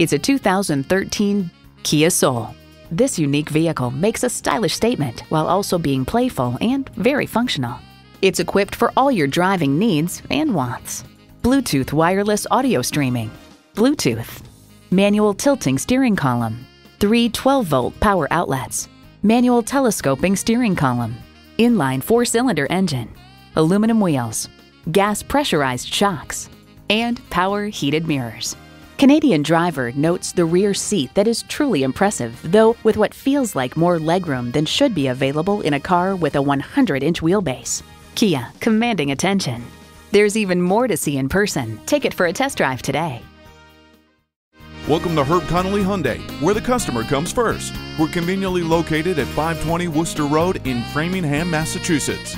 It's a 2013 Kia Soul. This unique vehicle makes a stylish statement while also being playful and very functional. It's equipped for all your driving needs and wants. Bluetooth wireless audio streaming, Bluetooth, manual tilting steering column, three 12 volt power outlets, manual telescoping steering column, inline four cylinder engine, aluminum wheels, gas pressurized shocks, and power heated mirrors. Canadian Driver notes the rear seat that is truly impressive, though with what feels like more legroom than should be available in a car with a 100 inch wheelbase. Kia, commanding attention. There's even more to see in person. Take it for a test drive today. Welcome to Herb Connolly Hyundai, where the customer comes first. We're conveniently located at 520 Worcester Road in Framingham, Massachusetts.